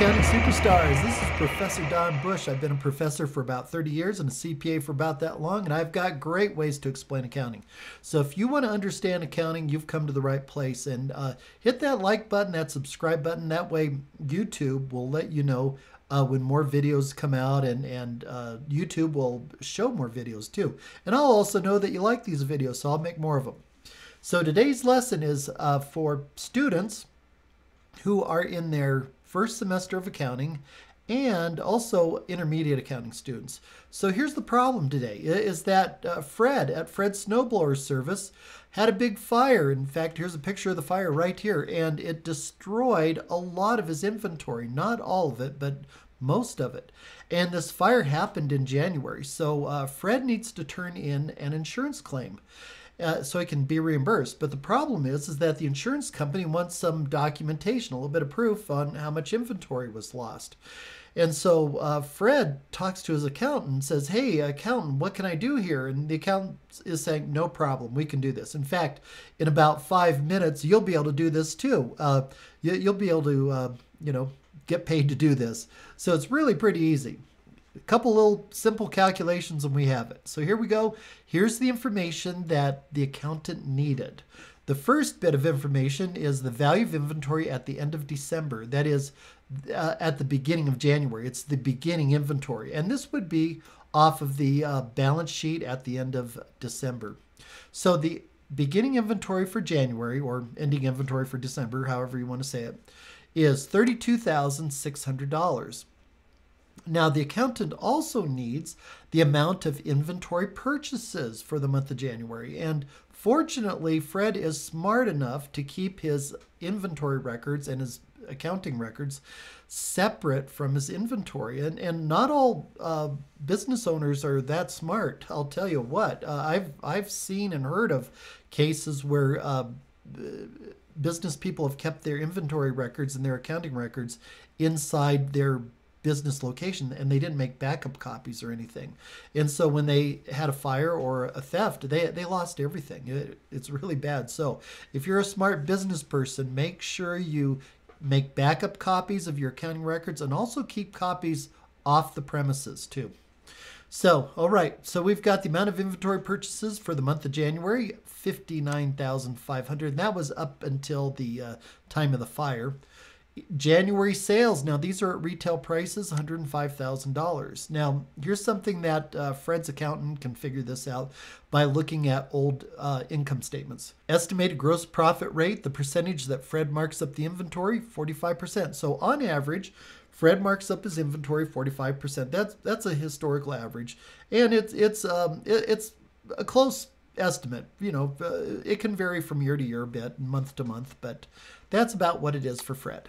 Accounting Superstars. This is Professor Don Bush. I've been a professor for about 30 years and a CPA for about that long, and I've got great ways to explain accounting. So if you want to understand accounting, you've come to the right place. And uh, hit that like button, that subscribe button. That way, YouTube will let you know uh, when more videos come out, and, and uh, YouTube will show more videos too. And I'll also know that you like these videos, so I'll make more of them. So today's lesson is uh, for students who are in their first semester of accounting and also intermediate accounting students. So here's the problem today is that uh, Fred at Fred Snowblower Service had a big fire. In fact, here's a picture of the fire right here and it destroyed a lot of his inventory, not all of it, but most of it. And this fire happened in January. So uh, Fred needs to turn in an insurance claim uh, so it can be reimbursed. But the problem is, is that the insurance company wants some documentation, a little bit of proof on how much inventory was lost. And so uh, Fred talks to his accountant and says, Hey, accountant, what can I do here? And the accountant is saying, No problem, we can do this. In fact, in about five minutes, you'll be able to do this too. Uh, you, will be able to, uh, you know, get paid to do this. So it's really pretty easy. A couple little simple calculations and we have it. So here we go. Here's the information that the accountant needed. The first bit of information is the value of inventory at the end of December. That is uh, at the beginning of January. It's the beginning inventory. And this would be off of the uh, balance sheet at the end of December. So the beginning inventory for January or ending inventory for December, however you want to say it, is $32,600. Now, the accountant also needs the amount of inventory purchases for the month of January. And fortunately, Fred is smart enough to keep his inventory records and his accounting records separate from his inventory. And, and not all uh, business owners are that smart. I'll tell you what, uh, I've, I've seen and heard of cases where uh, business people have kept their inventory records and their accounting records inside their business location and they didn't make backup copies or anything. And so when they had a fire or a theft, they, they lost everything. It, it's really bad. So if you're a smart business person, make sure you make backup copies of your accounting records and also keep copies off the premises too. So, all right, so we've got the amount of inventory purchases for the month of January, 59,500. And that was up until the uh, time of the fire. January sales. Now, these are at retail prices, $105,000. Now, here's something that uh, Fred's accountant can figure this out by looking at old uh, income statements. Estimated gross profit rate, the percentage that Fred marks up the inventory, 45%. So, on average, Fred marks up his inventory 45%. That's that's a historical average, and it's it's um, it, it's a close estimate. You know, uh, it can vary from year to year a bit, month to month, but that's about what it is for Fred.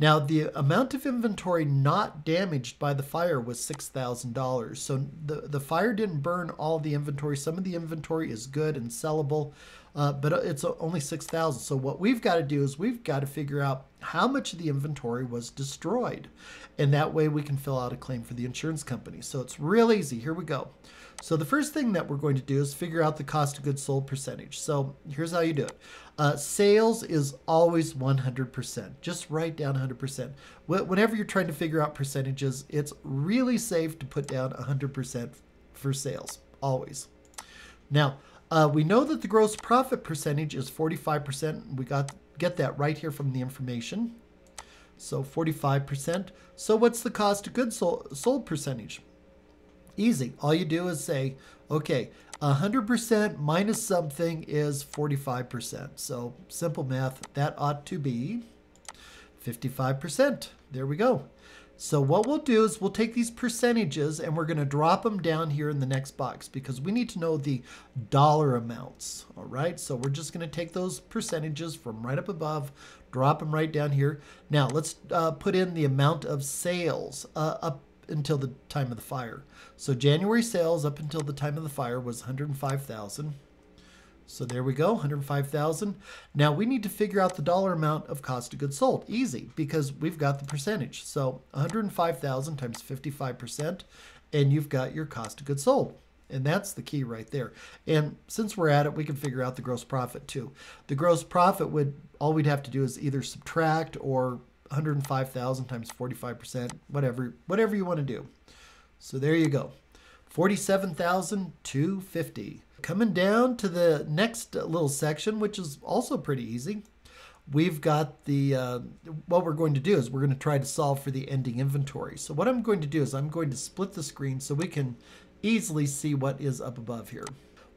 Now, the amount of inventory not damaged by the fire was $6,000. So the, the fire didn't burn all the inventory. Some of the inventory is good and sellable, uh, but it's only 6,000. So what we've got to do is we've got to figure out how much of the inventory was destroyed. And that way we can fill out a claim for the insurance company. So it's real easy. Here we go. So the first thing that we're going to do is figure out the cost of goods sold percentage. So here's how you do it. Uh, sales is always 100%. Just write down 100%. Whenever you're trying to figure out percentages, it's really safe to put down 100% for sales, always. Now, uh, we know that the gross profit percentage is 45%. We got get that right here from the information. So 45%. So what's the cost of goods sold, sold percentage? Easy. All you do is say, okay, 100% minus something is 45%. So simple math, that ought to be 55%. There we go. So what we'll do is we'll take these percentages and we're going to drop them down here in the next box because we need to know the dollar amounts. All right, so we're just going to take those percentages from right up above, drop them right down here. Now let's uh, put in the amount of sales uh, up until the time of the fire. So January sales up until the time of the fire was 105,000. So there we go, 105,000. Now we need to figure out the dollar amount of cost of goods sold. Easy, because we've got the percentage. So 105,000 times 55%, and you've got your cost of goods sold. And that's the key right there. And since we're at it, we can figure out the gross profit too. The gross profit would, all we'd have to do is either subtract or 105,000 times 45%, whatever, whatever you want to do. So there you go. 47,250. Coming down to the next little section, which is also pretty easy. We've got the, uh, what we're going to do is we're going to try to solve for the ending inventory. So what I'm going to do is I'm going to split the screen so we can easily see what is up above here.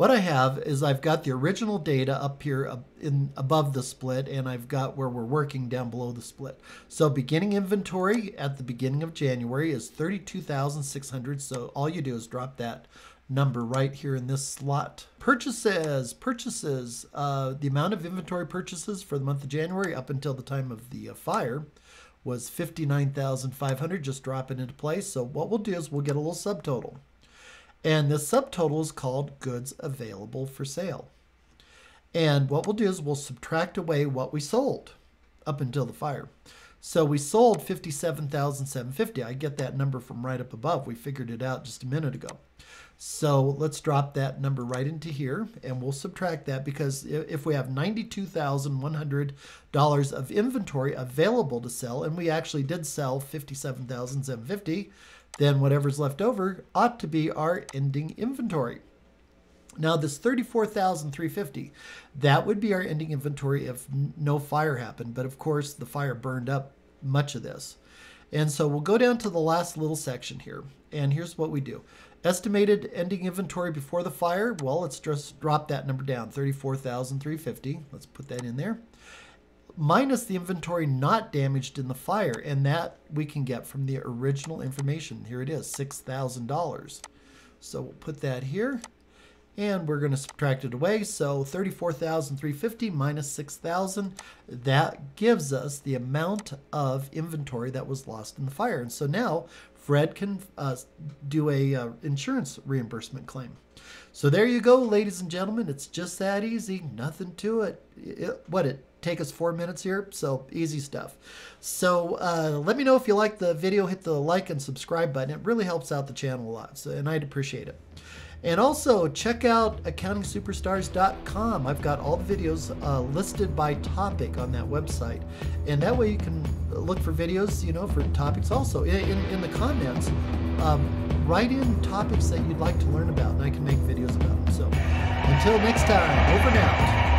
What I have is I've got the original data up here in above the split and I've got where we're working down below the split. So beginning inventory at the beginning of January is 32,600. So all you do is drop that number right here in this slot. Purchases, purchases, uh, the amount of inventory purchases for the month of January up until the time of the uh, fire was 59,500, just drop it into place. So what we'll do is we'll get a little subtotal. And this subtotal is called goods available for sale. And what we'll do is we'll subtract away what we sold up until the fire. So we sold 57,750. I get that number from right up above. We figured it out just a minute ago. So let's drop that number right into here and we'll subtract that because if we have $92,100 of inventory available to sell and we actually did sell 57,750, then whatever's left over ought to be our ending inventory. Now this 34,350, that would be our ending inventory if no fire happened. But of course the fire burned up much of this. And so we'll go down to the last little section here. And here's what we do. Estimated ending inventory before the fire, well, let's just drop that number down, 34,350. Let's put that in there minus the inventory not damaged in the fire. And that we can get from the original information. Here it is, $6,000. So we'll put that here and we're going to subtract it away. So 34,350 minus 6,000, that gives us the amount of inventory that was lost in the fire. And so now Fred can uh, do a uh, insurance reimbursement claim. So there you go, ladies and gentlemen. It's just that easy. Nothing to it. it what it take us four minutes here, so easy stuff. So uh, let me know if you like the video. Hit the like and subscribe button. It really helps out the channel a lot, so, and I'd appreciate it. And also check out accountingsuperstars.com. I've got all the videos uh, listed by topic on that website, and that way you can look for videos, you know, for topics. Also, in, in the comments, um, write in topics that you'd like to learn about, and I can make videos about them. So until next time, over and out.